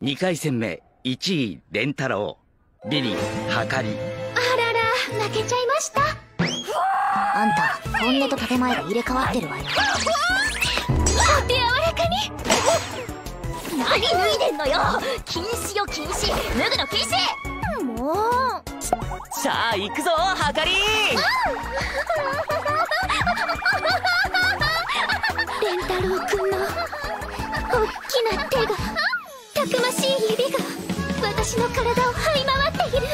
2回戦目1位蓮太郎ビリはかり。あらら負けちゃいました。あんた本音と建前が入れ替わってるわよ。手柔らかに。何脱いでんのよ。禁止よ禁止。脱ぐの禁止。もう。さあ行くぞはかり。蓮太郎くんの大きな手が。たくましい指が私の体を這い回っている。